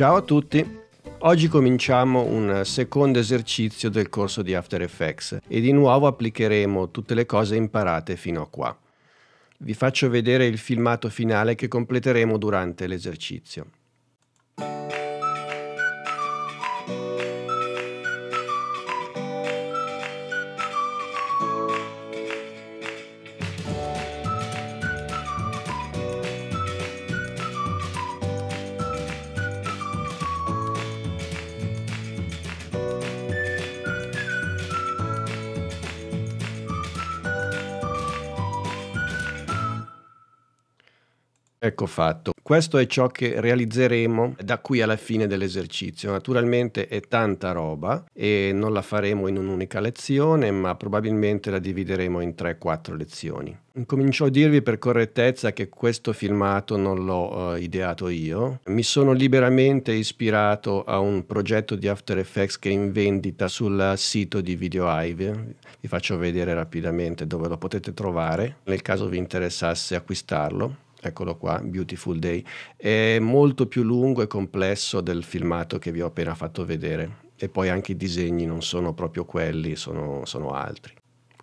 Ciao a tutti! Oggi cominciamo un secondo esercizio del corso di After Effects e di nuovo applicheremo tutte le cose imparate fino a qua. Vi faccio vedere il filmato finale che completeremo durante l'esercizio. Ecco fatto. Questo è ciò che realizzeremo da qui alla fine dell'esercizio. Naturalmente è tanta roba e non la faremo in un'unica lezione, ma probabilmente la divideremo in 3-4 lezioni. Comincio a dirvi per correttezza che questo filmato non l'ho uh, ideato io. Mi sono liberamente ispirato a un progetto di After Effects che è in vendita sul sito di VideoHive. Vi faccio vedere rapidamente dove lo potete trovare nel caso vi interessasse acquistarlo eccolo qua, Beautiful Day, è molto più lungo e complesso del filmato che vi ho appena fatto vedere e poi anche i disegni non sono proprio quelli, sono, sono altri.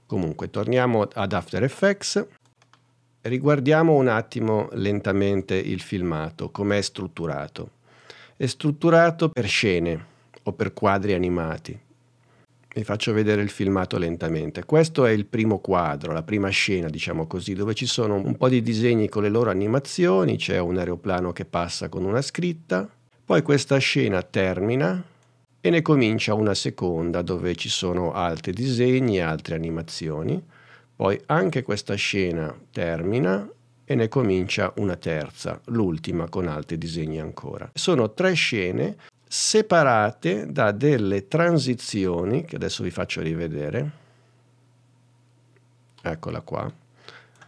Comunque torniamo ad After Effects, riguardiamo un attimo lentamente il filmato, com'è strutturato. È strutturato per scene o per quadri animati. Vi faccio vedere il filmato lentamente. Questo è il primo quadro, la prima scena, diciamo così, dove ci sono un po' di disegni con le loro animazioni, c'è un aeroplano che passa con una scritta, poi questa scena termina e ne comincia una seconda dove ci sono altri disegni e altre animazioni. Poi anche questa scena termina e ne comincia una terza, l'ultima con altri disegni ancora. Sono tre scene separate da delle transizioni che adesso vi faccio rivedere. Eccola qua.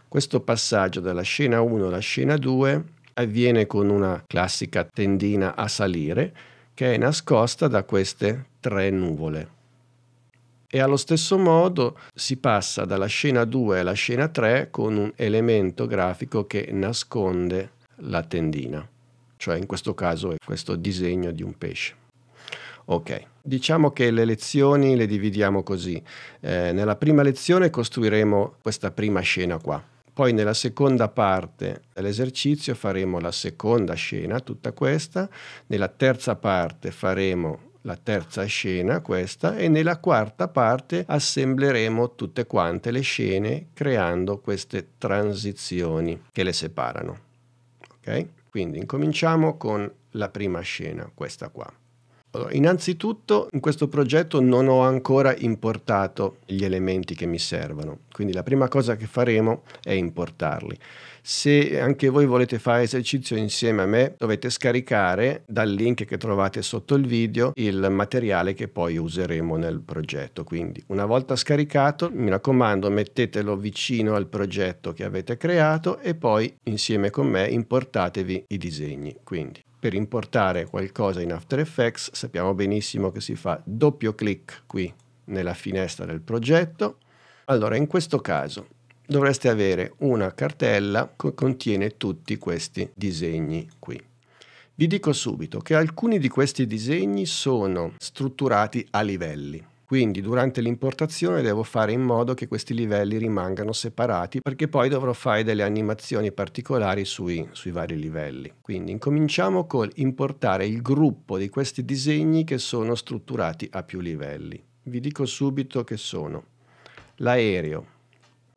Questo passaggio dalla scena 1 alla scena 2 avviene con una classica tendina a salire che è nascosta da queste tre nuvole. E allo stesso modo si passa dalla scena 2 alla scena 3 con un elemento grafico che nasconde la tendina cioè in questo caso è questo disegno di un pesce. Ok, diciamo che le lezioni le dividiamo così. Eh, nella prima lezione costruiremo questa prima scena qua. Poi nella seconda parte dell'esercizio faremo la seconda scena, tutta questa. Nella terza parte faremo la terza scena, questa, e nella quarta parte assembleremo tutte quante le scene creando queste transizioni che le separano. Ok? Quindi incominciamo con la prima scena, questa qua. Allora, innanzitutto in questo progetto non ho ancora importato gli elementi che mi servono, quindi la prima cosa che faremo è importarli. Se anche voi volete fare esercizio insieme a me, dovete scaricare dal link che trovate sotto il video il materiale che poi useremo nel progetto. Quindi una volta scaricato, mi raccomando, mettetelo vicino al progetto che avete creato e poi insieme con me importatevi i disegni. Quindi per importare qualcosa in After Effects sappiamo benissimo che si fa doppio clic qui nella finestra del progetto. Allora in questo caso dovreste avere una cartella che contiene tutti questi disegni qui. Vi dico subito che alcuni di questi disegni sono strutturati a livelli. Quindi durante l'importazione devo fare in modo che questi livelli rimangano separati perché poi dovrò fare delle animazioni particolari sui, sui vari livelli. Quindi incominciamo con importare il gruppo di questi disegni che sono strutturati a più livelli. Vi dico subito che sono l'aereo,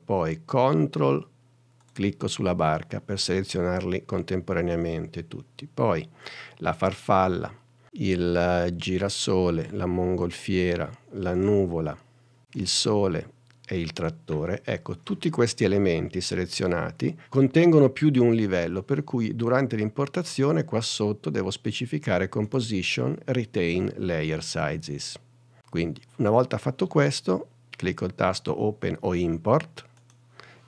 poi CTRL, clicco sulla barca per selezionarli contemporaneamente tutti. Poi la farfalla, il girasole, la mongolfiera, la nuvola, il sole e il trattore. Ecco, tutti questi elementi selezionati contengono più di un livello, per cui durante l'importazione qua sotto devo specificare composition retain layer sizes. Quindi una volta fatto questo, clicco il tasto open o import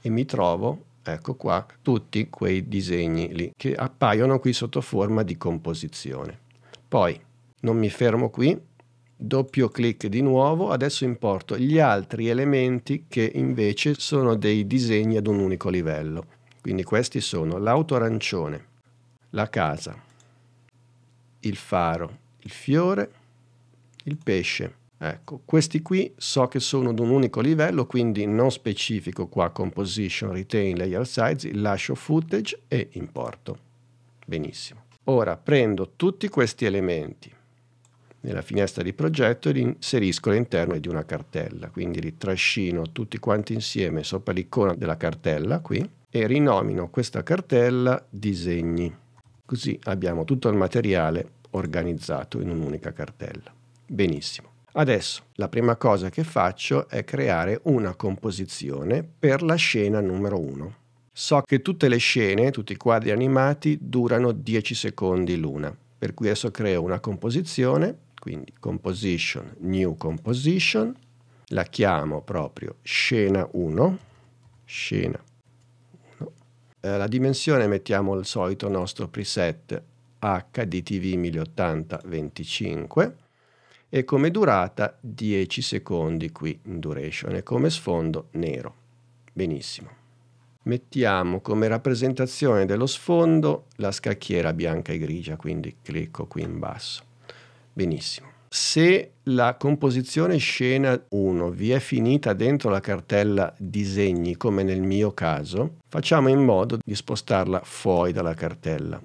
e mi trovo, ecco qua, tutti quei disegni lì che appaiono qui sotto forma di composizione. Poi non mi fermo qui, doppio clic di nuovo, adesso importo gli altri elementi che invece sono dei disegni ad un unico livello. Quindi questi sono l'auto arancione, la casa, il faro, il fiore, il pesce. Ecco, questi qui so che sono ad un unico livello, quindi non specifico qua composition, retain, layer size, lascio footage e importo. Benissimo. Ora prendo tutti questi elementi nella finestra di progetto e li inserisco all'interno di una cartella, quindi li trascino tutti quanti insieme sopra l'icona della cartella qui e rinomino questa cartella disegni. Così abbiamo tutto il materiale organizzato in un'unica cartella. Benissimo. Adesso la prima cosa che faccio è creare una composizione per la scena numero 1. So che tutte le scene, tutti i quadri animati durano 10 secondi l'una, per cui adesso creo una composizione, quindi composition, new composition, la chiamo proprio scena 1, scena 1. Eh, la dimensione mettiamo il solito nostro preset HDTV 1080-25 e come durata? 10 secondi qui in duration. E come sfondo? Nero. Benissimo mettiamo come rappresentazione dello sfondo la scacchiera bianca e grigia, quindi clicco qui in basso. Benissimo. Se la composizione scena 1 vi è finita dentro la cartella disegni, come nel mio caso, facciamo in modo di spostarla fuori dalla cartella.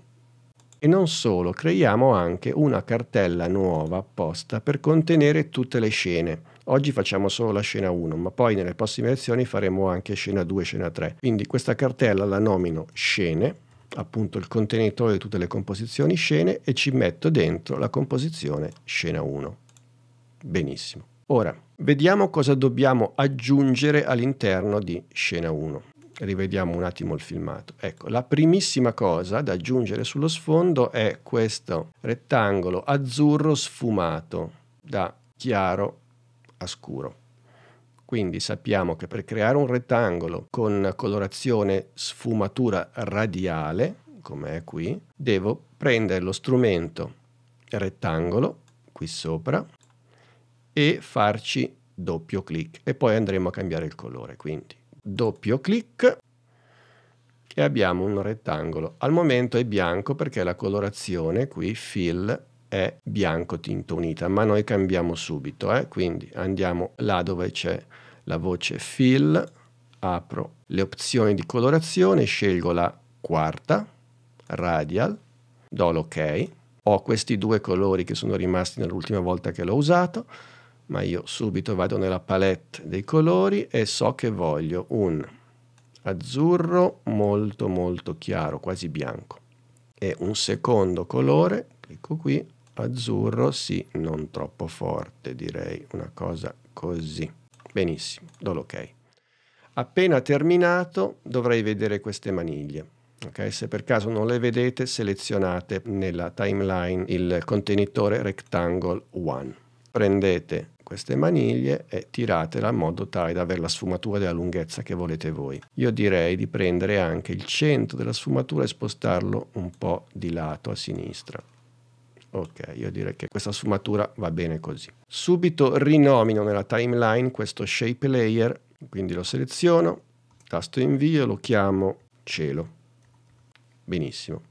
E non solo, creiamo anche una cartella nuova apposta per contenere tutte le scene Oggi facciamo solo la scena 1, ma poi nelle prossime lezioni faremo anche scena 2 e scena 3. Quindi questa cartella la nomino scene, appunto il contenitore di tutte le composizioni scene e ci metto dentro la composizione scena 1. Benissimo. Ora, vediamo cosa dobbiamo aggiungere all'interno di scena 1. Rivediamo un attimo il filmato. Ecco, la primissima cosa da aggiungere sullo sfondo è questo rettangolo azzurro sfumato da chiaro a scuro. Quindi sappiamo che per creare un rettangolo con colorazione sfumatura radiale, come è qui, devo prendere lo strumento rettangolo qui sopra e farci doppio clic e poi andremo a cambiare il colore. Quindi doppio clic e abbiamo un rettangolo. Al momento è bianco perché la colorazione qui, fill, è bianco tinta unita, ma noi cambiamo subito, eh? quindi andiamo là dove c'è la voce fill, apro le opzioni di colorazione, scelgo la quarta, radial, do l'ok, ho questi due colori che sono rimasti nell'ultima volta che l'ho usato, ma io subito vado nella palette dei colori e so che voglio un azzurro molto molto chiaro, quasi bianco, e un secondo colore, clicco qui, azzurro, sì, non troppo forte direi, una cosa così. Benissimo, do l'ok. Appena terminato dovrei vedere queste maniglie. Okay? Se per caso non le vedete, selezionate nella timeline il contenitore Rectangle 1. Prendete queste maniglie e tiratela in modo tale da avere la sfumatura della lunghezza che volete voi. Io direi di prendere anche il centro della sfumatura e spostarlo un po' di lato a sinistra. Ok, io direi che questa sfumatura va bene così. Subito rinomino nella timeline questo shape layer, quindi lo seleziono, tasto invio, lo chiamo cielo. Benissimo.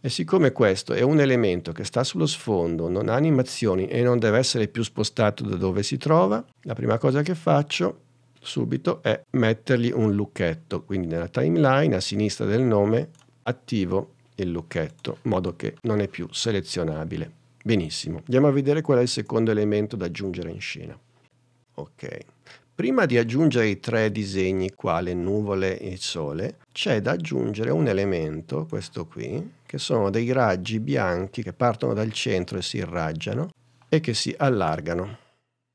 E siccome questo è un elemento che sta sullo sfondo, non ha animazioni e non deve essere più spostato da dove si trova, la prima cosa che faccio subito è mettergli un lucchetto, quindi nella timeline a sinistra del nome attivo il lucchetto, in modo che non è più selezionabile. Benissimo, andiamo a vedere qual è il secondo elemento da aggiungere in scena. Ok, prima di aggiungere i tre disegni quale nuvole e sole, c'è da aggiungere un elemento, questo qui, che sono dei raggi bianchi che partono dal centro e si irraggiano e che si allargano.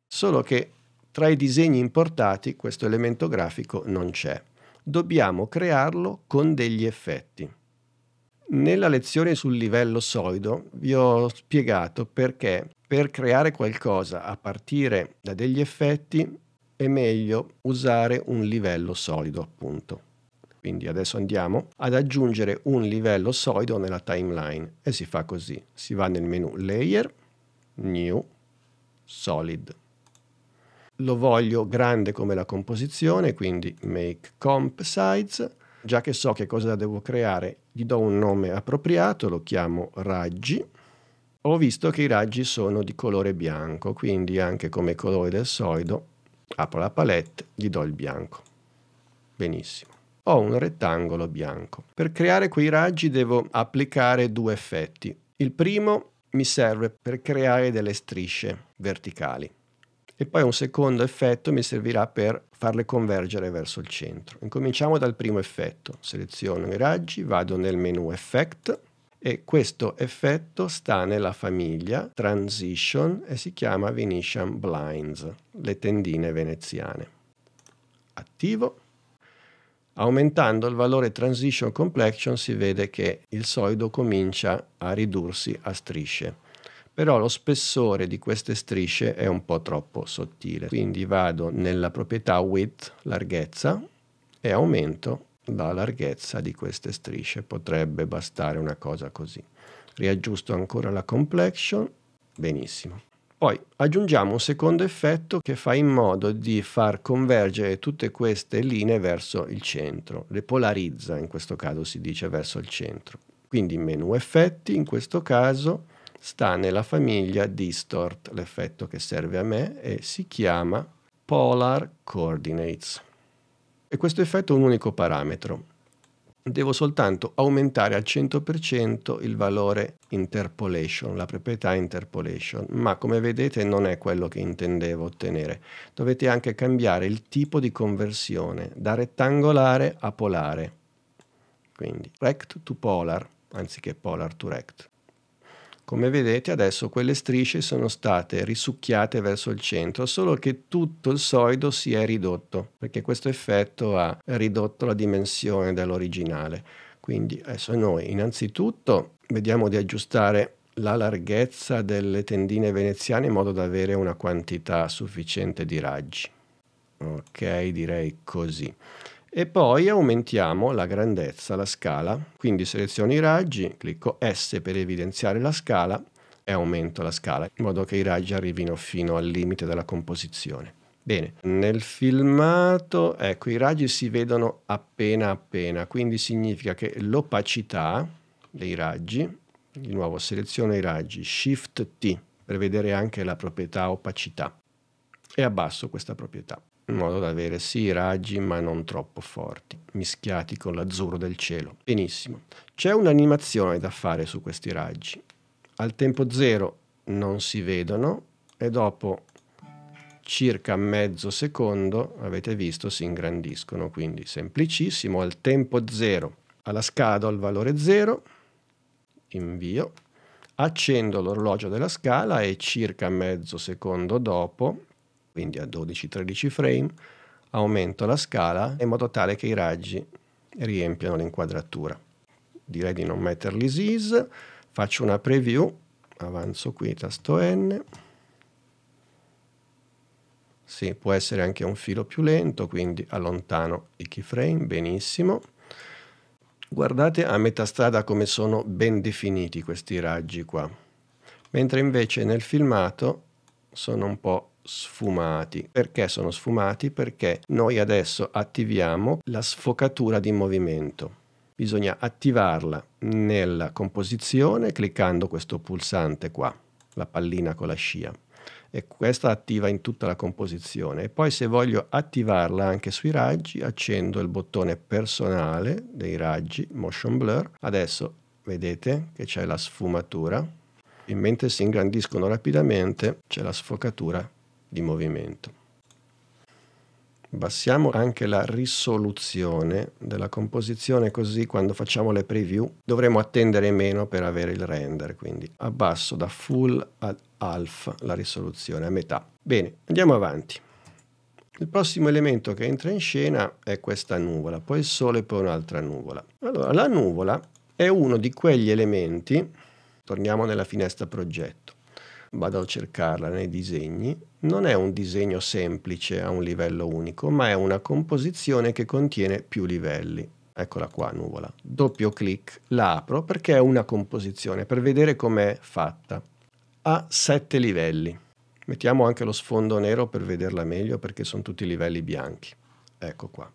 Solo che tra i disegni importati questo elemento grafico non c'è. Dobbiamo crearlo con degli effetti. Nella lezione sul livello solido vi ho spiegato perché per creare qualcosa a partire da degli effetti è meglio usare un livello solido appunto. Quindi adesso andiamo ad aggiungere un livello solido nella timeline e si fa così. Si va nel menu Layer, New, Solid. Lo voglio grande come la composizione, quindi Make Comp Size Già che so che cosa devo creare, gli do un nome appropriato, lo chiamo raggi ho visto che i raggi sono di colore bianco, quindi anche come colore del solido apro la palette, gli do il bianco. Benissimo. Ho un rettangolo bianco. Per creare quei raggi devo applicare due effetti. Il primo mi serve per creare delle strisce verticali e poi un secondo effetto mi servirà per farle convergere verso il centro. Incominciamo dal primo effetto. Seleziono i raggi, vado nel menu Effect e questo effetto sta nella famiglia Transition e si chiama Venetian Blinds, le tendine veneziane. Attivo. Aumentando il valore Transition Complexion si vede che il solido comincia a ridursi a strisce. Però lo spessore di queste strisce è un po' troppo sottile, quindi vado nella proprietà Width, larghezza, e aumento la larghezza di queste strisce. Potrebbe bastare una cosa così. Riaggiusto ancora la complexion. Benissimo. Poi aggiungiamo un secondo effetto che fa in modo di far convergere tutte queste linee verso il centro, le polarizza in questo caso si dice verso il centro. Quindi menu effetti in questo caso sta nella famiglia distort, l'effetto che serve a me e si chiama polar coordinates e questo effetto è un unico parametro. Devo soltanto aumentare al 100% il valore interpolation, la proprietà interpolation, ma come vedete non è quello che intendevo ottenere. Dovete anche cambiare il tipo di conversione da rettangolare a polare, quindi rect to polar anziché polar to rect. Come vedete adesso quelle strisce sono state risucchiate verso il centro, solo che tutto il solido si è ridotto, perché questo effetto ha ridotto la dimensione dell'originale. Quindi adesso noi innanzitutto vediamo di aggiustare la larghezza delle tendine veneziane in modo da avere una quantità sufficiente di raggi. Ok, direi così e poi aumentiamo la grandezza, la scala, quindi seleziono i raggi, clicco S per evidenziare la scala e aumento la scala in modo che i raggi arrivino fino al limite della composizione. Bene, nel filmato, ecco, i raggi si vedono appena appena, quindi significa che l'opacità dei raggi, di nuovo seleziono i raggi, Shift T per vedere anche la proprietà opacità. E abbasso questa proprietà in modo da avere sì raggi ma non troppo forti, mischiati con l'azzurro del cielo. Benissimo. C'è un'animazione da fare su questi raggi. Al tempo zero non si vedono e dopo circa mezzo secondo, avete visto, si ingrandiscono. Quindi semplicissimo, al tempo zero, alla scala al valore zero, invio, accendo l'orologio della scala e circa mezzo secondo dopo quindi a 12-13 frame, aumento la scala in modo tale che i raggi riempiano l'inquadratura. Direi di non metterli SIS, faccio una preview, avanzo qui, tasto N, sì, può essere anche un filo più lento, quindi allontano i keyframe, benissimo. Guardate a metà strada come sono ben definiti questi raggi qua, mentre invece nel filmato sono un po' sfumati. Perché sono sfumati? Perché noi adesso attiviamo la sfocatura di movimento. Bisogna attivarla nella composizione cliccando questo pulsante qua, la pallina con la scia. E questa attiva in tutta la composizione. E poi se voglio attivarla anche sui raggi, accendo il bottone personale dei raggi, motion blur. Adesso vedete che c'è la sfumatura. Mentre si ingrandiscono rapidamente c'è la sfocatura di movimento. Abbassiamo anche la risoluzione della composizione così quando facciamo le preview dovremo attendere meno per avere il render, quindi abbasso da full ad half la risoluzione, a metà. Bene, andiamo avanti. Il prossimo elemento che entra in scena è questa nuvola, poi il sole e poi un'altra nuvola. Allora, la nuvola è uno di quegli elementi, torniamo nella finestra progetto, vado a cercarla nei disegni, non è un disegno semplice a un livello unico, ma è una composizione che contiene più livelli. Eccola qua, nuvola. Doppio clic, la apro perché è una composizione, per vedere com'è fatta. Ha sette livelli. Mettiamo anche lo sfondo nero per vederla meglio perché sono tutti livelli bianchi. Ecco qua.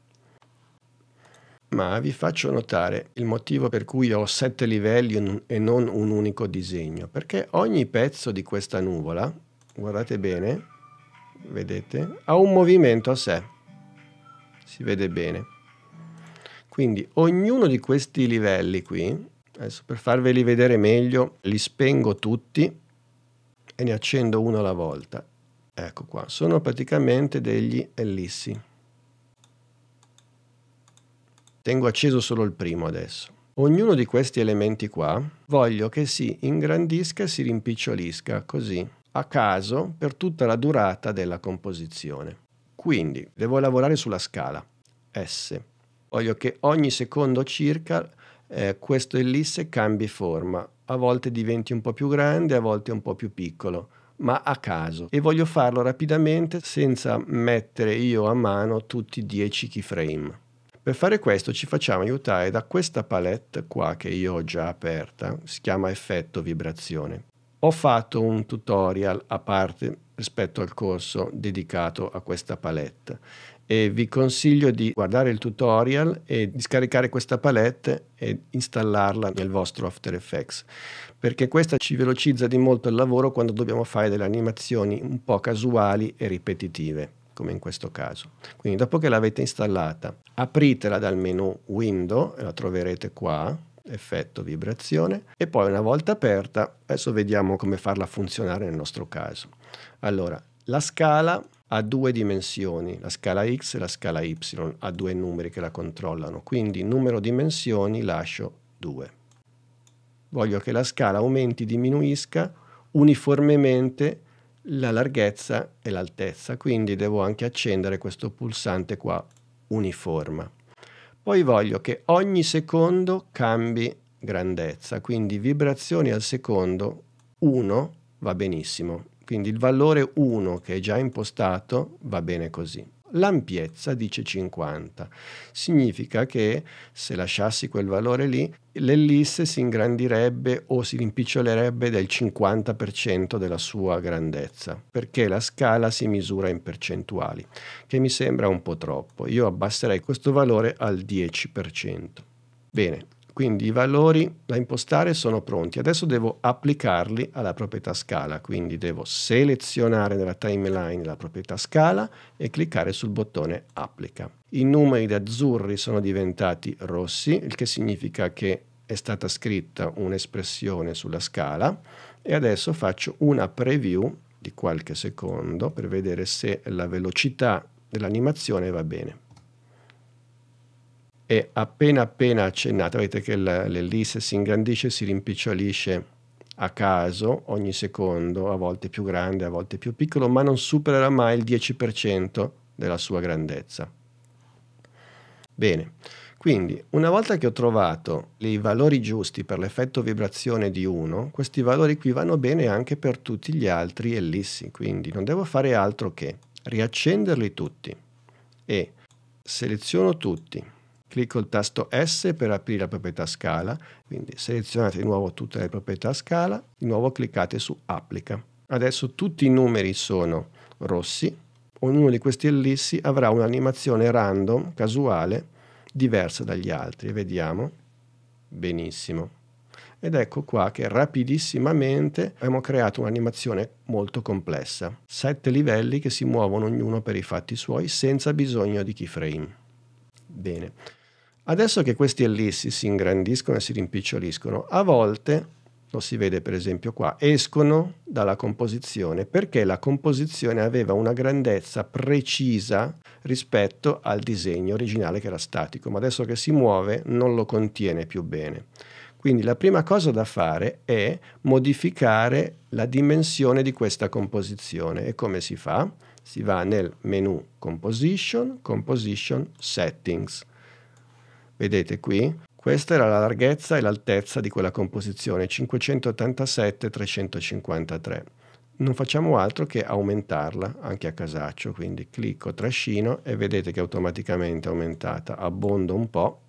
ma vi faccio notare il motivo per cui ho sette livelli e non un unico disegno, perché ogni pezzo di questa nuvola, guardate bene, vedete, ha un movimento a sé, si vede bene. Quindi ognuno di questi livelli qui, adesso per farveli vedere meglio, li spengo tutti e ne accendo uno alla volta. Ecco qua, sono praticamente degli ellissi. Tengo acceso solo il primo adesso. Ognuno di questi elementi qua voglio che si ingrandisca e si rimpicciolisca così, a caso, per tutta la durata della composizione. Quindi devo lavorare sulla scala S. Voglio che ogni secondo circa eh, questo ellisse cambi forma, a volte diventi un po' più grande, a volte un po' più piccolo, ma a caso. E voglio farlo rapidamente senza mettere io a mano tutti i 10 keyframe. Per fare questo ci facciamo aiutare da questa palette qua che io ho già aperta, si chiama effetto vibrazione. Ho fatto un tutorial a parte rispetto al corso dedicato a questa palette e vi consiglio di guardare il tutorial e di scaricare questa palette e installarla nel vostro After Effects perché questa ci velocizza di molto il lavoro quando dobbiamo fare delle animazioni un po' casuali e ripetitive come in questo caso. Quindi dopo che l'avete installata, apritela dal menu Window, la troverete qua, effetto vibrazione, e poi una volta aperta, adesso vediamo come farla funzionare nel nostro caso. Allora, la scala ha due dimensioni, la scala X e la scala Y, ha due numeri che la controllano, quindi numero dimensioni lascio 2. Voglio che la scala aumenti, diminuisca uniformemente la larghezza e l'altezza, quindi devo anche accendere questo pulsante qua uniforma. Poi voglio che ogni secondo cambi grandezza, quindi vibrazioni al secondo 1 va benissimo, quindi il valore 1 che è già impostato va bene così. L'ampiezza dice 50. Significa che se lasciassi quel valore lì, l'ellisse si ingrandirebbe o si rimpicciolerebbe del 50% della sua grandezza, perché la scala si misura in percentuali, che mi sembra un po' troppo. Io abbasserei questo valore al 10%. Bene, quindi i valori da impostare sono pronti. Adesso devo applicarli alla proprietà scala, quindi devo selezionare nella timeline la proprietà scala e cliccare sul bottone applica. I numeri da azzurri sono diventati rossi, il che significa che è stata scritta un'espressione sulla scala e adesso faccio una preview di qualche secondo per vedere se la velocità dell'animazione va bene e appena appena accennata, vedete che l'ellisse si ingrandisce, si rimpicciolisce a caso ogni secondo, a volte più grande, a volte più piccolo, ma non supererà mai il 10% della sua grandezza. Bene, quindi una volta che ho trovato i valori giusti per l'effetto vibrazione di 1, questi valori qui vanno bene anche per tutti gli altri ellissi, quindi non devo fare altro che riaccenderli tutti e seleziono tutti Clicco il tasto S per aprire la proprietà scala, quindi selezionate di nuovo tutte le proprietà scala, di nuovo cliccate su Applica. Adesso tutti i numeri sono rossi, ognuno di questi ellissi avrà un'animazione random, casuale, diversa dagli altri. Vediamo. Benissimo. Ed ecco qua che rapidissimamente abbiamo creato un'animazione molto complessa. Sette livelli che si muovono ognuno per i fatti suoi senza bisogno di keyframe. Bene. Adesso che questi ellissi si ingrandiscono e si rimpiccioliscono, a volte, lo si vede per esempio qua, escono dalla composizione perché la composizione aveva una grandezza precisa rispetto al disegno originale che era statico, ma adesso che si muove non lo contiene più bene. Quindi la prima cosa da fare è modificare la dimensione di questa composizione. E come si fa? Si va nel menu Composition, Composition Settings. Vedete qui? Questa era la larghezza e l'altezza di quella composizione, 587-353. Non facciamo altro che aumentarla anche a casaccio, quindi clicco, trascino e vedete che automaticamente è aumentata. Abbondo un po'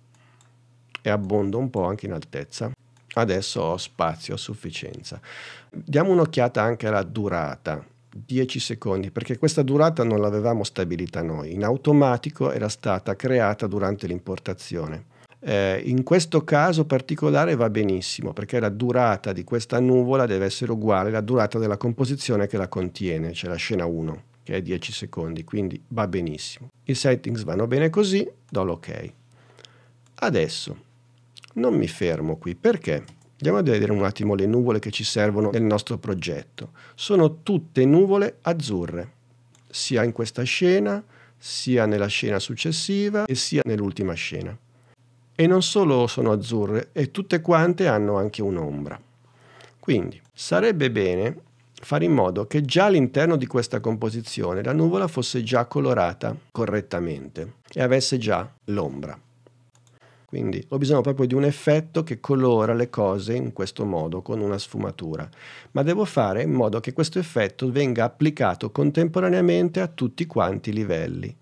e abbondo un po' anche in altezza. Adesso ho spazio a sufficienza. Diamo un'occhiata anche alla durata 10 secondi, perché questa durata non l'avevamo stabilita noi, in automatico era stata creata durante l'importazione. Eh, in questo caso particolare va benissimo perché la durata di questa nuvola deve essere uguale alla durata della composizione che la contiene, cioè la scena 1, che è 10 secondi, quindi va benissimo. I settings vanno bene così, do l'ok. Adesso non mi fermo qui perché andiamo a vedere un attimo le nuvole che ci servono nel nostro progetto. Sono tutte nuvole azzurre, sia in questa scena, sia nella scena successiva e sia nell'ultima scena e non solo sono azzurre, e tutte quante hanno anche un'ombra. Quindi sarebbe bene fare in modo che già all'interno di questa composizione la nuvola fosse già colorata correttamente e avesse già l'ombra. Quindi ho bisogno proprio di un effetto che colora le cose in questo modo, con una sfumatura. Ma devo fare in modo che questo effetto venga applicato contemporaneamente a tutti quanti i livelli.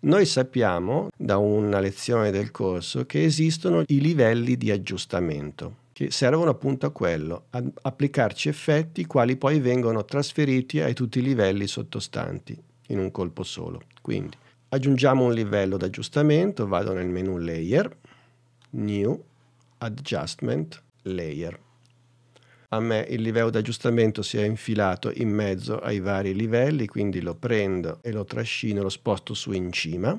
Noi sappiamo da una lezione del corso che esistono i livelli di aggiustamento che servono appunto a quello, a applicarci effetti quali poi vengono trasferiti ai tutti i livelli sottostanti in un colpo solo. Quindi aggiungiamo un livello d'aggiustamento, vado nel menu Layer, New, Adjustment, Layer a me il livello di aggiustamento si è infilato in mezzo ai vari livelli, quindi lo prendo e lo trascino, lo sposto su in cima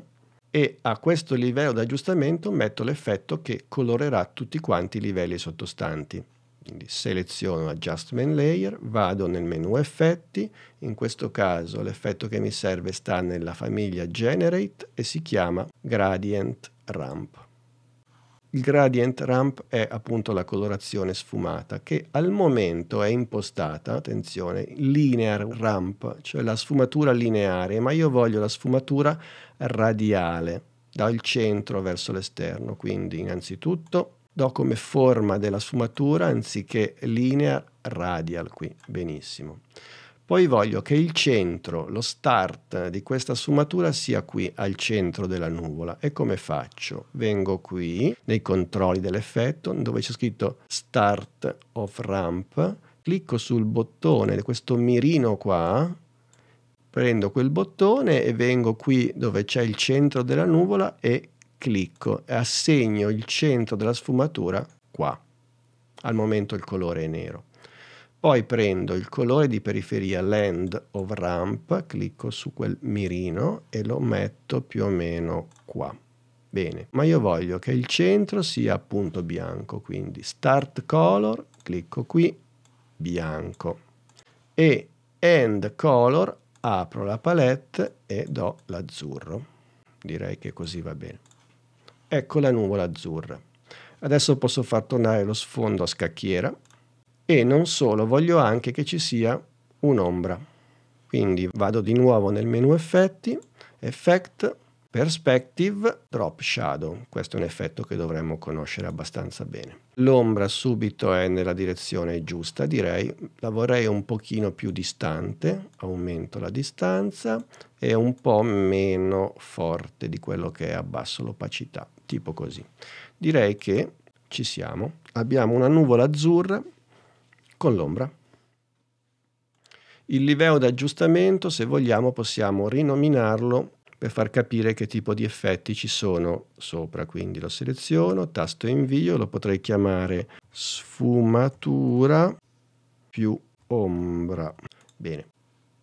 e a questo livello di aggiustamento metto l'effetto che colorerà tutti quanti i livelli sottostanti. Quindi seleziono Adjustment Layer, vado nel menu Effetti, in questo caso l'effetto che mi serve sta nella famiglia Generate e si chiama Gradient Ramp. Il gradient ramp è appunto la colorazione sfumata che al momento è impostata, attenzione, linear ramp, cioè la sfumatura lineare, ma io voglio la sfumatura radiale dal centro verso l'esterno, quindi innanzitutto do come forma della sfumatura anziché linear radial qui, benissimo. Poi voglio che il centro, lo start di questa sfumatura sia qui al centro della nuvola. E come faccio? Vengo qui nei controlli dell'effetto dove c'è scritto Start of Ramp, clicco sul bottone, questo mirino qua, prendo quel bottone e vengo qui dove c'è il centro della nuvola e clicco e assegno il centro della sfumatura qua. Al momento il colore è nero. Poi prendo il colore di periferia Land of Ramp, clicco su quel mirino e lo metto più o meno qua. Bene, ma io voglio che il centro sia appunto bianco, quindi Start Color, clicco qui, bianco. E End Color, apro la palette e do l'azzurro. Direi che così va bene. Ecco la nuvola azzurra. Adesso posso far tornare lo sfondo a scacchiera e non solo, voglio anche che ci sia un'ombra. Quindi vado di nuovo nel menu effetti, effect, perspective, drop shadow. Questo è un effetto che dovremmo conoscere abbastanza bene. L'ombra subito è nella direzione giusta, direi, la vorrei un pochino più distante, aumento la distanza e un po' meno forte di quello che è abbasso l'opacità, tipo così. Direi che ci siamo. Abbiamo una nuvola azzurra con l'ombra. Il livello di aggiustamento, se vogliamo, possiamo rinominarlo per far capire che tipo di effetti ci sono sopra. Quindi lo seleziono, tasto invio, lo potrei chiamare sfumatura più ombra. Bene.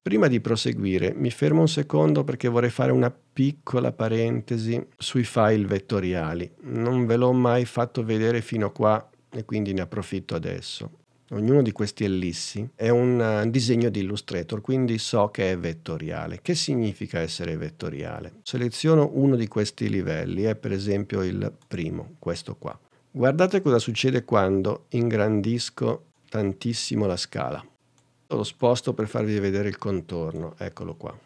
Prima di proseguire mi fermo un secondo perché vorrei fare una piccola parentesi sui file vettoriali. Non ve l'ho mai fatto vedere fino a qua e quindi ne approfitto adesso. Ognuno di questi ellissi è un uh, disegno di Illustrator, quindi so che è vettoriale. Che significa essere vettoriale? Seleziono uno di questi livelli, è per esempio il primo, questo qua. Guardate cosa succede quando ingrandisco tantissimo la scala. Lo sposto per farvi vedere il contorno, eccolo qua.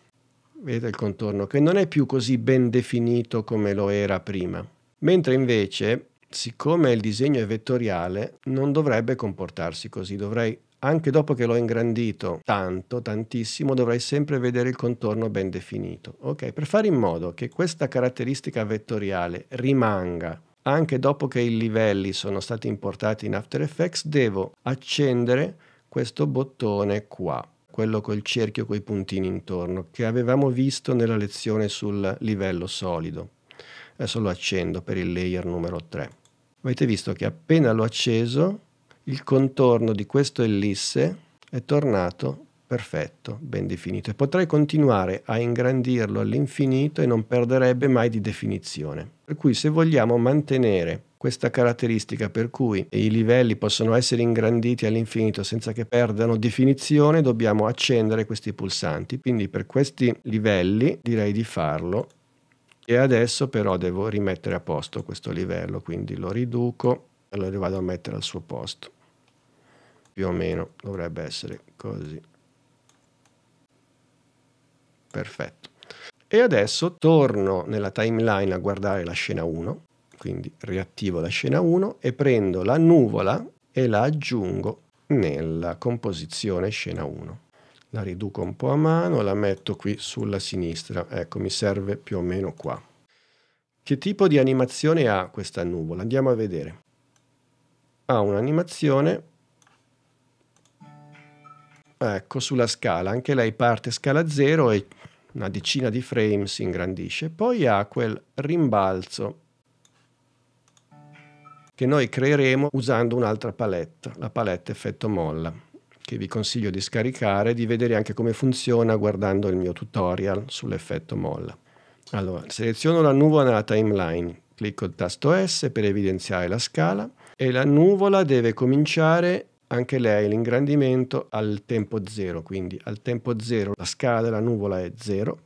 Vedete il contorno che non è più così ben definito come lo era prima. Mentre invece siccome il disegno è vettoriale, non dovrebbe comportarsi così, dovrei anche dopo che l'ho ingrandito tanto, tantissimo, dovrei sempre vedere il contorno ben definito. Ok, per fare in modo che questa caratteristica vettoriale rimanga anche dopo che i livelli sono stati importati in After Effects, devo accendere questo bottone qua. quello col cerchio con i puntini intorno, che avevamo visto nella lezione sul livello solido. Adesso lo accendo per il layer numero 3. Avete visto che appena l'ho acceso, il contorno di questo ellisse è tornato perfetto, ben definito e potrei continuare a ingrandirlo all'infinito e non perderebbe mai di definizione. Per cui se vogliamo mantenere questa caratteristica per cui i livelli possono essere ingranditi all'infinito senza che perdano definizione, dobbiamo accendere questi pulsanti. Quindi per questi livelli direi di farlo e adesso però devo rimettere a posto questo livello, quindi lo riduco e lo vado a mettere al suo posto. Più o meno dovrebbe essere così. Perfetto. E adesso torno nella timeline a guardare la scena 1 quindi riattivo la scena 1 e prendo la nuvola e la aggiungo nella composizione scena 1. La riduco un po' a mano, la metto qui sulla sinistra, ecco mi serve più o meno qua. Che tipo di animazione ha questa nuvola? Andiamo a vedere. Ha un'animazione, ecco sulla scala, anche lei parte scala 0 e una decina di frame si ingrandisce, poi ha quel rimbalzo che noi creeremo usando un'altra palette, la palette effetto molla, che vi consiglio di scaricare e di vedere anche come funziona guardando il mio tutorial sull'effetto molla. Allora, seleziono la nuvola nella timeline, clicco il tasto S per evidenziare la scala e la nuvola deve cominciare anche lei l'ingrandimento al tempo 0, quindi al tempo 0 la scala della nuvola è 0.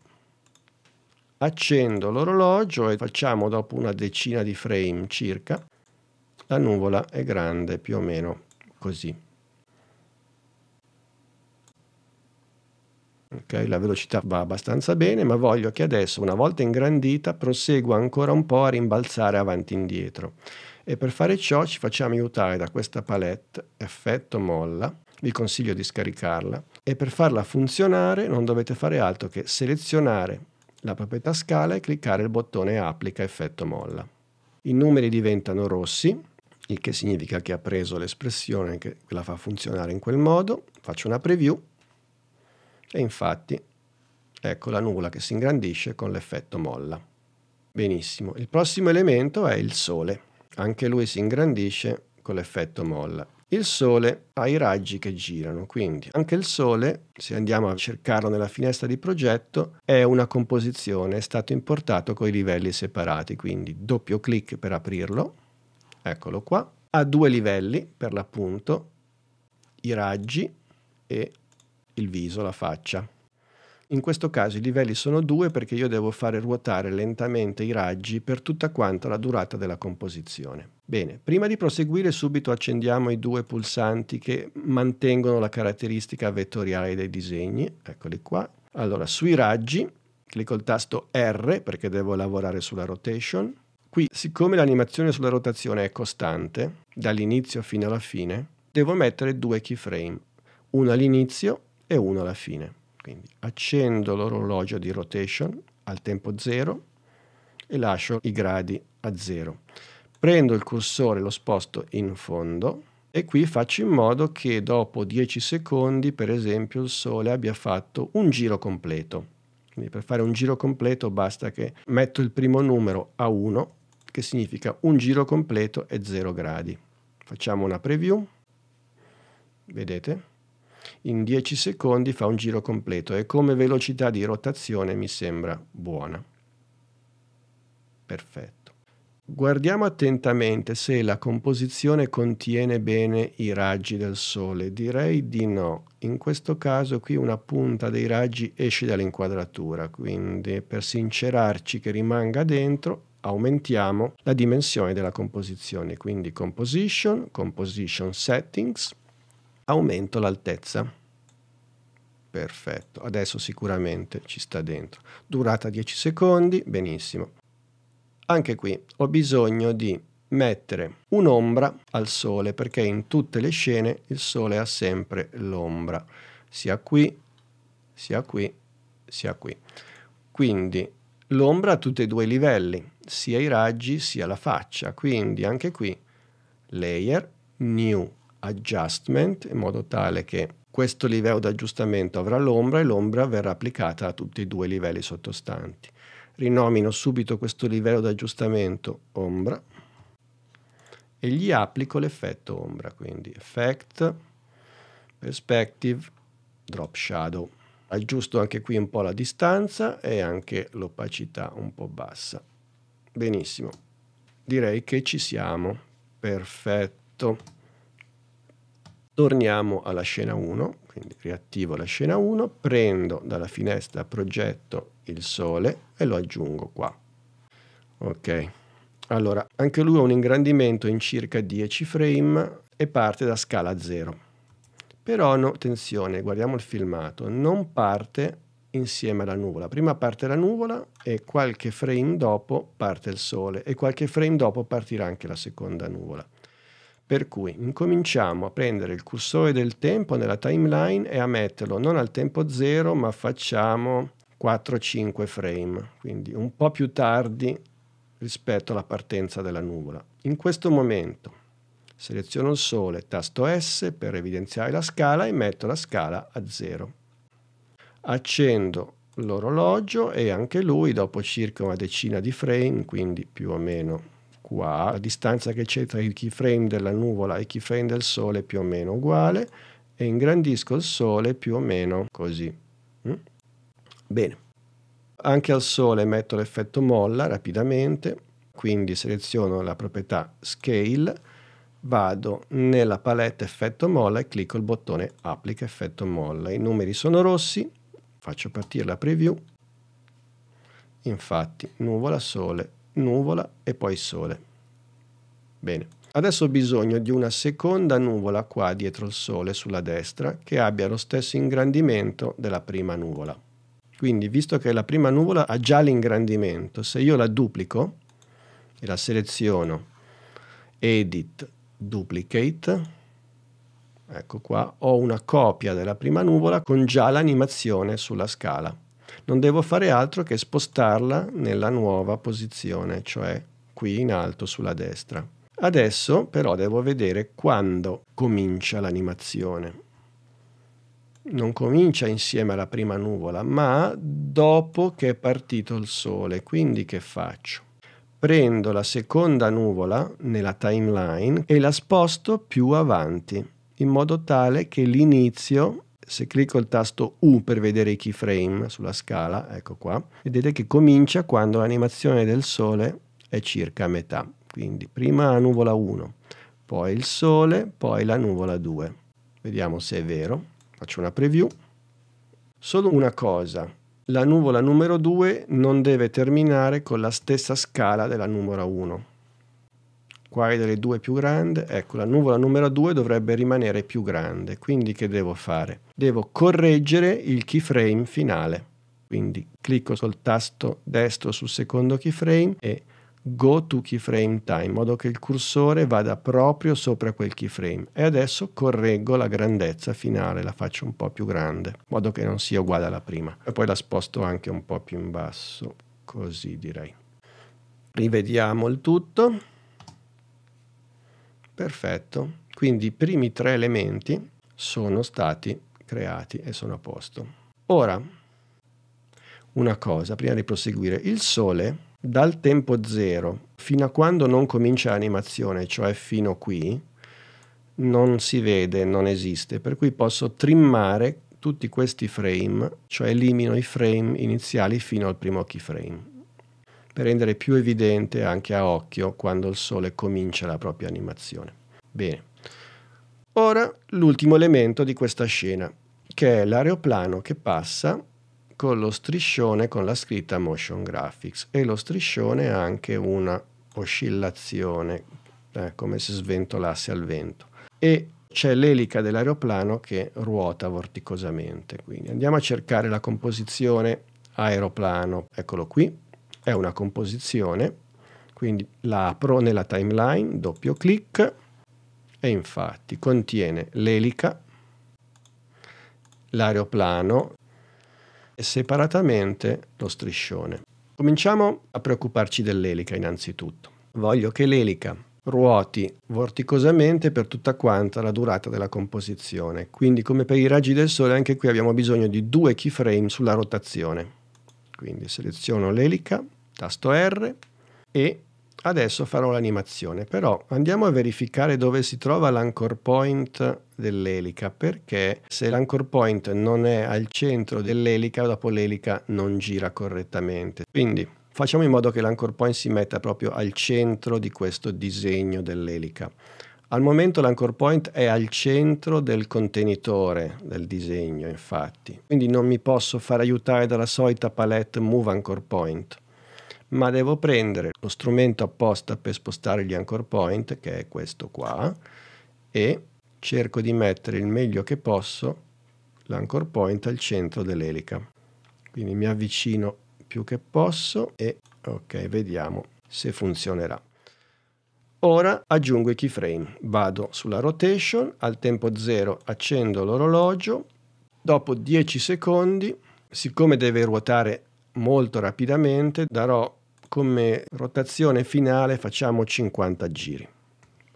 Accendo l'orologio e facciamo dopo una decina di frame circa la nuvola è grande più o meno così. Okay, la velocità va abbastanza bene, ma voglio che adesso, una volta ingrandita, prosegua ancora un po' a rimbalzare avanti e indietro. E per fare ciò ci facciamo aiutare da questa palette effetto molla, vi consiglio di scaricarla, e per farla funzionare non dovete fare altro che selezionare la proprietà scala e cliccare il bottone applica effetto molla. I numeri diventano rossi, il che significa che ha preso l'espressione che la fa funzionare in quel modo. Faccio una preview e infatti ecco la nuvola che si ingrandisce con l'effetto molla. Benissimo, il prossimo elemento è il Sole. Anche lui si ingrandisce con l'effetto molla. Il Sole ha i raggi che girano, quindi anche il Sole, se andiamo a cercarlo nella finestra di progetto, è una composizione, è stato importato con i livelli separati, quindi doppio clic per aprirlo eccolo qua, ha due livelli per l'appunto, i raggi e il viso, la faccia. In questo caso i livelli sono due perché io devo fare ruotare lentamente i raggi per tutta quanta la durata della composizione. Bene, prima di proseguire subito accendiamo i due pulsanti che mantengono la caratteristica vettoriale dei disegni, eccoli qua. Allora, sui raggi clicco il tasto R perché devo lavorare sulla rotation, Qui, siccome l'animazione sulla rotazione è costante, dall'inizio fino alla fine, devo mettere due keyframe, uno all'inizio e uno alla fine. Quindi accendo l'orologio di rotation al tempo 0 e lascio i gradi a 0. Prendo il cursore lo sposto in fondo e qui faccio in modo che dopo 10 secondi, per esempio, il Sole abbia fatto un giro completo. Quindi per fare un giro completo basta che metto il primo numero a 1 che significa un giro completo e 0 gradi. Facciamo una preview, vedete? In 10 secondi fa un giro completo e come velocità di rotazione mi sembra buona. Perfetto. Guardiamo attentamente se la composizione contiene bene i raggi del Sole. Direi di no. In questo caso qui una punta dei raggi esce dall'inquadratura, quindi per sincerarci che rimanga dentro aumentiamo la dimensione della composizione, quindi composition, composition settings, aumento l'altezza. Perfetto, adesso sicuramente ci sta dentro. Durata 10 secondi, benissimo. Anche qui ho bisogno di mettere un'ombra al sole perché in tutte le scene il sole ha sempre l'ombra, sia qui, sia qui, sia qui. Quindi l'ombra a tutti e due i livelli, sia i raggi sia la faccia. Quindi anche qui layer, new adjustment, in modo tale che questo livello di aggiustamento avrà l'ombra e l'ombra verrà applicata a tutti e due i livelli sottostanti. Rinomino subito questo livello di aggiustamento ombra e gli applico l'effetto ombra, quindi effect, perspective, drop shadow. Aggiusto anche qui un po' la distanza e anche l'opacità un po' bassa. Benissimo, direi che ci siamo. Perfetto. Torniamo alla scena 1, quindi riattivo la scena 1, prendo dalla finestra progetto il sole e lo aggiungo qua. Ok, allora anche lui ha un ingrandimento in circa 10 frame e parte da scala 0. Però no, attenzione, guardiamo il filmato, non parte insieme alla nuvola. Prima parte la nuvola e qualche frame dopo parte il sole e qualche frame dopo partirà anche la seconda nuvola. Per cui incominciamo a prendere il cursore del tempo nella timeline e a metterlo non al tempo 0 ma facciamo 4-5 frame, quindi un po' più tardi rispetto alla partenza della nuvola. In questo momento seleziono il sole, tasto S per evidenziare la scala e metto la scala a 0. Accendo l'orologio e anche lui dopo circa una decina di frame, quindi più o meno qua, la distanza che c'è tra il keyframe della nuvola e il keyframe del sole è più o meno uguale e ingrandisco il sole più o meno così. Mm? Bene, anche al sole metto l'effetto molla rapidamente, quindi seleziono la proprietà scale, vado nella palette effetto molla e clicco il bottone applica effetto molla. I numeri sono rossi, faccio partire la preview, infatti nuvola, sole, nuvola e poi sole. Bene, adesso ho bisogno di una seconda nuvola qua dietro il sole sulla destra che abbia lo stesso ingrandimento della prima nuvola. Quindi visto che la prima nuvola ha già l'ingrandimento, se io la duplico e la seleziono Edit Duplicate, ecco qua, ho una copia della prima nuvola con già l'animazione sulla scala non devo fare altro che spostarla nella nuova posizione, cioè qui in alto sulla destra. Adesso però devo vedere quando comincia l'animazione. Non comincia insieme alla prima nuvola, ma dopo che è partito il sole. Quindi che faccio? Prendo la seconda nuvola nella timeline e la sposto più avanti, in modo tale che l'inizio se clicco il tasto U per vedere i keyframe sulla scala, ecco qua, vedete che comincia quando l'animazione del sole è circa a metà. Quindi prima la nuvola 1, poi il sole, poi la nuvola 2. Vediamo se è vero. Faccio una preview. Solo una cosa, la nuvola numero 2 non deve terminare con la stessa scala della nuvola 1 quale delle due più grande? Ecco, la nuvola numero 2 dovrebbe rimanere più grande, quindi che devo fare? Devo correggere il keyframe finale. Quindi clicco sul tasto destro sul secondo keyframe e Go to keyframe time, in modo che il cursore vada proprio sopra quel keyframe. E adesso correggo la grandezza finale, la faccio un po' più grande, in modo che non sia uguale alla prima. E poi la sposto anche un po' più in basso, così direi. Rivediamo il tutto. Perfetto, quindi i primi tre elementi sono stati creati e sono a posto. Ora, una cosa, prima di proseguire, il Sole dal tempo zero fino a quando non comincia l'animazione, cioè fino qui, non si vede, non esiste, per cui posso trimmare tutti questi frame, cioè elimino i frame iniziali fino al primo keyframe per rendere più evidente anche a occhio quando il sole comincia la propria animazione. Bene. Ora l'ultimo elemento di questa scena, che è l'aeroplano che passa con lo striscione con la scritta Motion Graphics e lo striscione ha anche una oscillazione, eh, come se sventolasse al vento. E c'è l'elica dell'aeroplano che ruota vorticosamente. Quindi andiamo a cercare la composizione aeroplano. Eccolo qui, è una composizione, quindi la apro nella timeline, doppio clic e infatti contiene l'elica, l'aeroplano e separatamente lo striscione. Cominciamo a preoccuparci dell'elica innanzitutto. Voglio che l'elica ruoti vorticosamente per tutta quanta la durata della composizione. Quindi come per i raggi del sole anche qui abbiamo bisogno di due keyframe sulla rotazione. Quindi seleziono l'elica, tasto R e adesso farò l'animazione. Però andiamo a verificare dove si trova l'anchor point dell'elica perché se l'anchor point non è al centro dell'elica dopo l'elica non gira correttamente. Quindi facciamo in modo che l'anchor point si metta proprio al centro di questo disegno dell'elica. Al momento l'anchor point è al centro del contenitore del disegno, infatti. Quindi non mi posso far aiutare dalla solita palette Move Anchor Point, ma devo prendere lo strumento apposta per spostare gli anchor point, che è questo qua, e cerco di mettere il meglio che posso l'anchor point al centro dell'elica. Quindi mi avvicino più che posso e ok, vediamo se funzionerà. Ora aggiungo i keyframe, vado sulla rotation, al tempo 0 accendo l'orologio, dopo 10 secondi, siccome deve ruotare molto rapidamente, darò come rotazione finale facciamo 50 giri.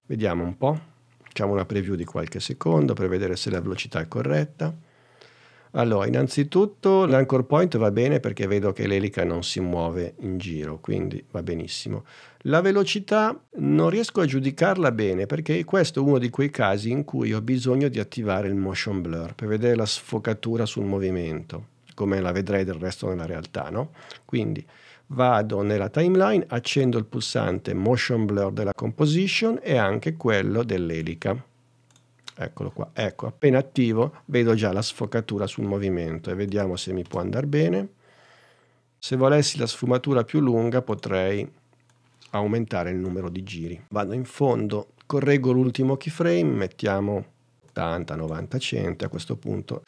Vediamo un po', facciamo una preview di qualche secondo per vedere se la velocità è corretta. Allora, innanzitutto l'anchor point va bene perché vedo che l'elica non si muove in giro, quindi va benissimo. La velocità non riesco a giudicarla bene perché questo è uno di quei casi in cui ho bisogno di attivare il motion blur per vedere la sfocatura sul movimento, come la vedrei del resto nella realtà, no? Quindi vado nella timeline, accendo il pulsante motion blur della composition e anche quello dell'elica eccolo qua, ecco, appena attivo vedo già la sfocatura sul movimento e vediamo se mi può andare bene. Se volessi la sfumatura più lunga potrei aumentare il numero di giri. Vado in fondo, correggo l'ultimo keyframe, mettiamo 80, 90, 100, a questo punto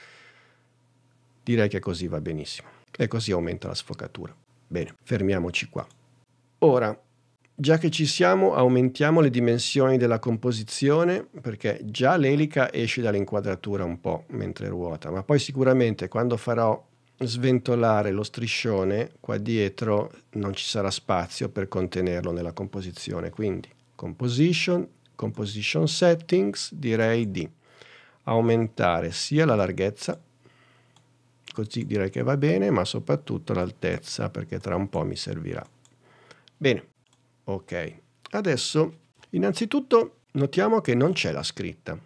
direi che così va benissimo e così aumenta la sfocatura. Bene, fermiamoci qua. Ora Già che ci siamo, aumentiamo le dimensioni della composizione perché già l'elica esce dall'inquadratura un po' mentre ruota, ma poi sicuramente quando farò sventolare lo striscione qua dietro non ci sarà spazio per contenerlo nella composizione. Quindi composition, composition settings, direi di aumentare sia la larghezza, così direi che va bene, ma soprattutto l'altezza perché tra un po' mi servirà. Bene, Ok, adesso innanzitutto notiamo che non c'è la scritta,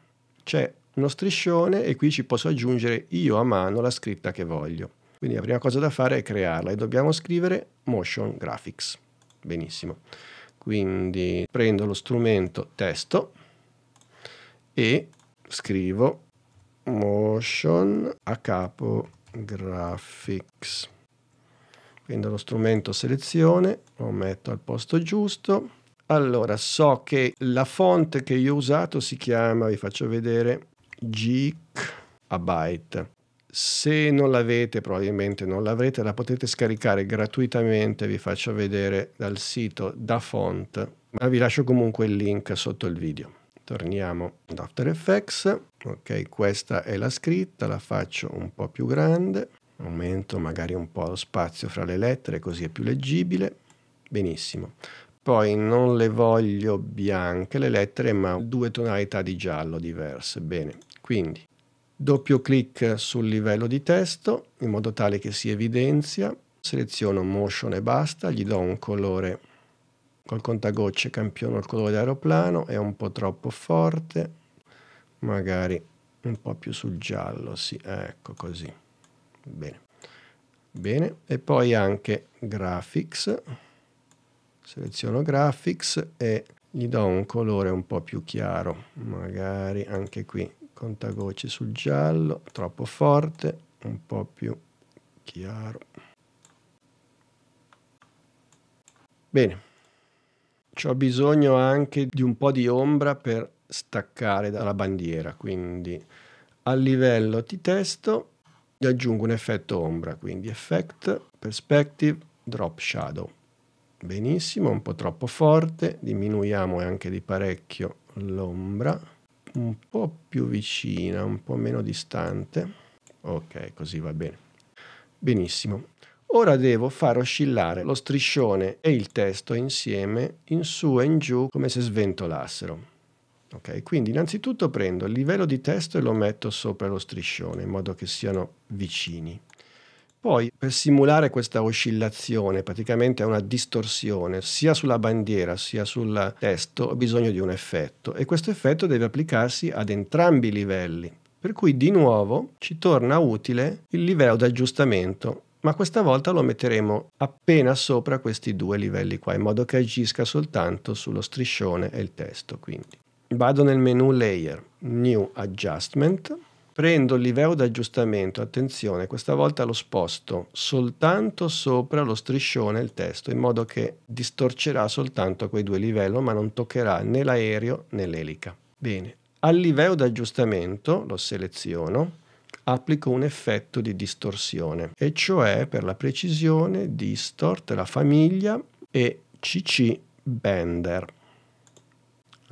c'è uno striscione e qui ci posso aggiungere io a mano la scritta che voglio. Quindi la prima cosa da fare è crearla e dobbiamo scrivere Motion Graphics. Benissimo. Quindi prendo lo strumento testo e scrivo Motion a capo Graphics prendo lo strumento selezione, lo metto al posto giusto. Allora, so che la fonte che io ho usato si chiama, vi faccio vedere, Geek a byte. Se non l'avete, probabilmente non l'avrete, la potete scaricare gratuitamente, vi faccio vedere dal sito da font, ma vi lascio comunque il link sotto il video. Torniamo ad After Effects, ok, questa è la scritta, la faccio un po' più grande, aumento magari un po' lo spazio fra le lettere così è più leggibile, benissimo. Poi non le voglio bianche le lettere ma due tonalità di giallo diverse, bene. Quindi doppio clic sul livello di testo in modo tale che si evidenzia, seleziono motion e basta, gli do un colore col contagocce campiono il colore d'aeroplano, è un po' troppo forte, magari un po' più sul giallo, sì, ecco così. Bene. Bene, e poi anche Graphics. Seleziono Graphics e gli do un colore un po' più chiaro, magari anche qui contagoci sul giallo, troppo forte, un po' più chiaro. Bene, ho bisogno anche di un po' di ombra per staccare dalla bandiera, quindi a livello di testo gli aggiungo un effetto ombra, quindi effect, perspective, drop shadow. Benissimo, un po' troppo forte, diminuiamo anche di parecchio l'ombra, un po' più vicina, un po' meno distante. Ok, così va bene. Benissimo. Ora devo far oscillare lo striscione e il testo insieme in su e in giù come se sventolassero. Ok, quindi innanzitutto prendo il livello di testo e lo metto sopra lo striscione in modo che siano vicini. Poi per simulare questa oscillazione, praticamente è una distorsione sia sulla bandiera sia sul testo, ho bisogno di un effetto e questo effetto deve applicarsi ad entrambi i livelli. Per cui di nuovo ci torna utile il livello d'aggiustamento, ma questa volta lo metteremo appena sopra questi due livelli qua, in modo che agisca soltanto sullo striscione e il testo. Quindi vado nel menu Layer, New Adjustment, Prendo il livello d'aggiustamento, attenzione, questa volta lo sposto soltanto sopra lo striscione il testo, in modo che distorcerà soltanto quei due livelli, ma non toccherà né l'aereo né l'elica. Bene, al livello d'aggiustamento lo seleziono, applico un effetto di distorsione, e cioè per la precisione distort la famiglia e CC Bender.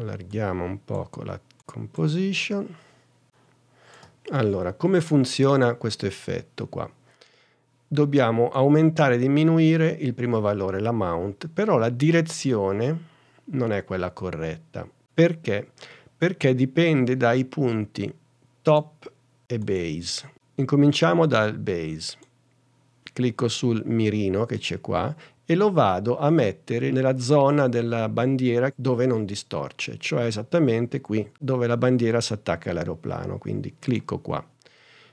Allarghiamo un poco la composition. Allora, come funziona questo effetto qua? Dobbiamo aumentare e diminuire il primo valore, la mount, però la direzione non è quella corretta. Perché? Perché dipende dai punti top e base. Incominciamo dal base. Clicco sul mirino che c'è qua e lo vado a mettere nella zona della bandiera dove non distorce, cioè esattamente qui dove la bandiera si attacca all'aeroplano, quindi clicco qua.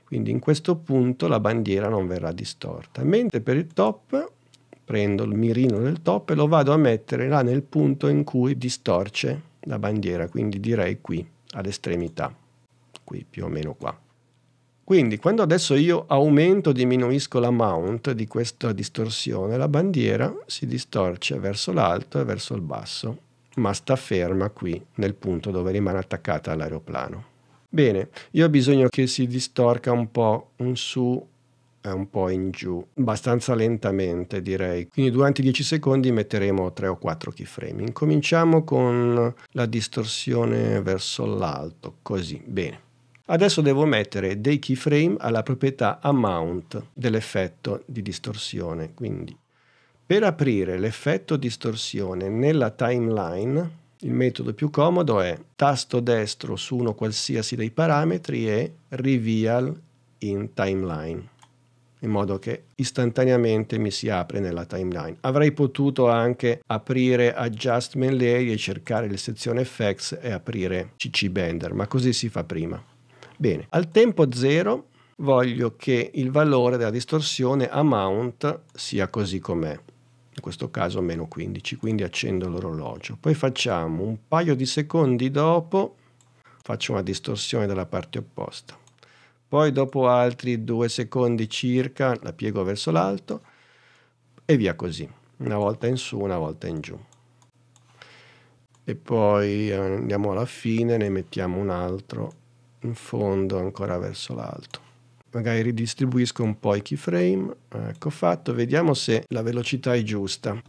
Quindi in questo punto la bandiera non verrà distorta. Mentre per il top prendo il mirino del top e lo vado a mettere là nel punto in cui distorce la bandiera, quindi direi qui all'estremità, qui più o meno qua. Quindi quando adesso io aumento o diminuisco la mount di questa distorsione, la bandiera si distorce verso l'alto e verso il basso, ma sta ferma qui nel punto dove rimane attaccata all'aeroplano. Bene, io ho bisogno che si distorca un po' in su e un po' in giù, abbastanza lentamente direi. Quindi durante 10 secondi metteremo 3 o 4 keyframe. Incominciamo con la distorsione verso l'alto, così, bene. Adesso devo mettere dei keyframe alla proprietà amount dell'effetto di distorsione. Quindi per aprire l'effetto distorsione nella timeline, il metodo più comodo è tasto destro su uno qualsiasi dei parametri e reveal in timeline in modo che istantaneamente mi si apre nella timeline. Avrei potuto anche aprire Adjustment Layer e cercare la sezione Effects e aprire CC Bender, ma così si fa prima. Bene, al tempo 0 voglio che il valore della distorsione amount sia così com'è, in questo caso meno 15, quindi accendo l'orologio. Poi facciamo un paio di secondi dopo, faccio una distorsione dalla parte opposta. Poi dopo altri due secondi circa la piego verso l'alto e via così, una volta in su, una volta in giù. E poi andiamo alla fine, ne mettiamo un altro in fondo ancora verso l'alto. Magari ridistribuisco un po' i keyframe, ecco fatto, vediamo se la velocità è giusta.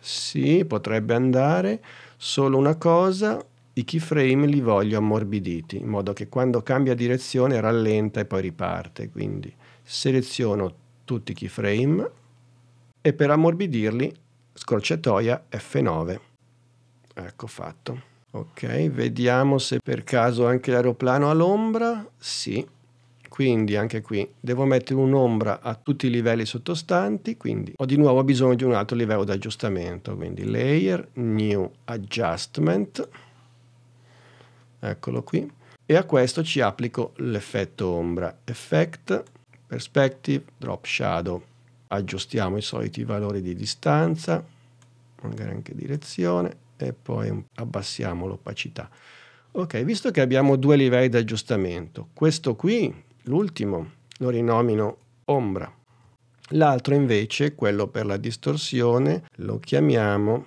Sì, potrebbe andare, solo una cosa, i keyframe li voglio ammorbiditi, in modo che quando cambia direzione rallenta e poi riparte, quindi seleziono tutti i keyframe e per ammorbidirli scorciatoia F9. Ecco fatto. Ok, vediamo se per caso anche l'aeroplano ha l'ombra. Sì, quindi anche qui devo mettere un'ombra a tutti i livelli sottostanti, quindi ho di nuovo bisogno di un altro livello di aggiustamento, quindi Layer, New Adjustment, eccolo qui, e a questo ci applico l'effetto ombra, Effect, Perspective, Drop Shadow, aggiustiamo i soliti valori di distanza, magari anche direzione, e poi abbassiamo l'opacità. Ok, visto che abbiamo due livelli di aggiustamento, questo qui, l'ultimo, lo rinomino ombra. L'altro invece, quello per la distorsione, lo chiamiamo,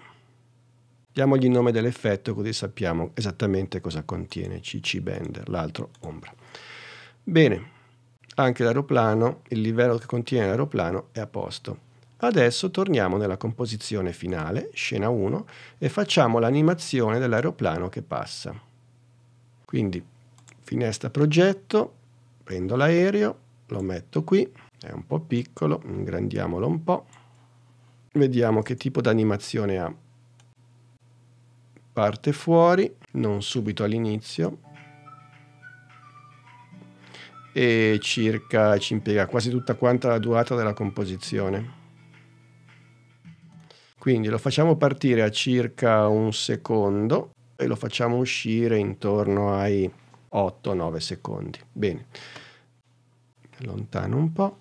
diamogli il nome dell'effetto così sappiamo esattamente cosa contiene CC Bender, l'altro ombra. Bene, anche l'aeroplano, il livello che contiene l'aeroplano è a posto. Adesso torniamo nella composizione finale, scena 1, e facciamo l'animazione dell'aeroplano che passa. Quindi finestra progetto, Prendo l'aereo, lo metto qui, è un po' piccolo, ingrandiamolo un po'. Vediamo che tipo di animazione ha. Parte fuori, non subito all'inizio, e circa ci impiega quasi tutta quanta la durata della composizione. Quindi lo facciamo partire a circa un secondo e lo facciamo uscire intorno ai 8-9 secondi. Bene, allontano un po',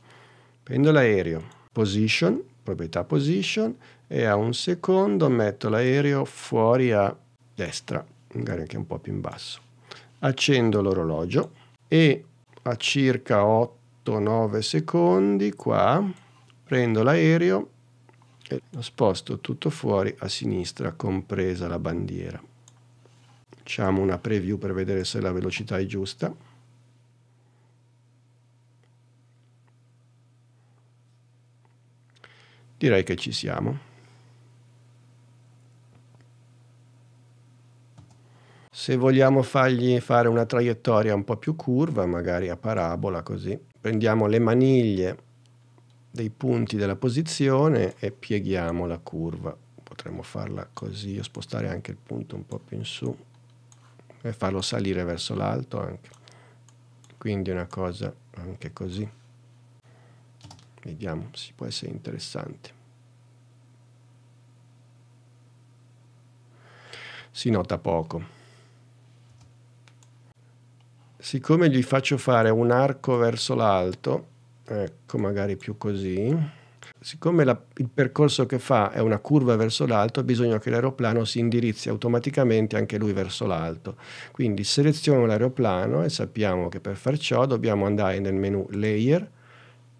prendo l'aereo, position, proprietà position e a un secondo metto l'aereo fuori a destra, magari anche un po' più in basso. Accendo l'orologio e a circa 8-9 secondi qua prendo l'aereo e lo sposto tutto fuori a sinistra compresa la bandiera. Facciamo una preview per vedere se la velocità è giusta. Direi che ci siamo. Se vogliamo fargli fare una traiettoria un po' più curva, magari a parabola così, prendiamo le maniglie dei punti della posizione e pieghiamo la curva. Potremmo farla così o spostare anche il punto un po' più in su e farlo salire verso l'alto anche. Quindi una cosa anche così. Vediamo, si può essere interessante. Si nota poco siccome gli faccio fare un arco verso l'alto, ecco magari più così, siccome la, il percorso che fa è una curva verso l'alto, bisogna che l'aeroplano si indirizzi automaticamente anche lui verso l'alto. Quindi seleziono l'aeroplano e sappiamo che per far ciò dobbiamo andare nel menu Layer,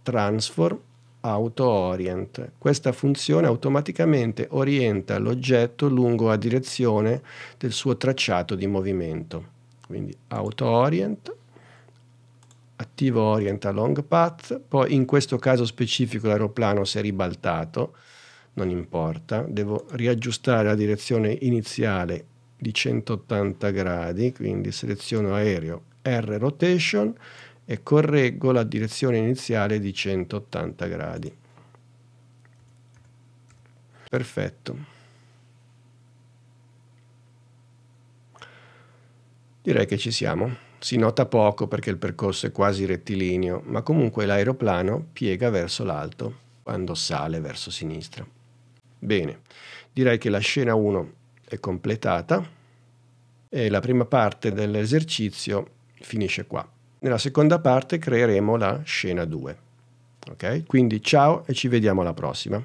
Transform, Auto Orient. Questa funzione automaticamente orienta l'oggetto lungo la direzione del suo tracciato di movimento quindi auto orient, attivo orient along path, poi in questo caso specifico l'aeroplano si è ribaltato, non importa, devo riaggiustare la direzione iniziale di 180 gradi, quindi seleziono aereo R rotation e correggo la direzione iniziale di 180 gradi. Perfetto. Direi che ci siamo. Si nota poco perché il percorso è quasi rettilineo, ma comunque l'aeroplano piega verso l'alto quando sale verso sinistra. Bene, direi che la scena 1 è completata e la prima parte dell'esercizio finisce qua. Nella seconda parte creeremo la scena 2. Ok? Quindi ciao e ci vediamo alla prossima.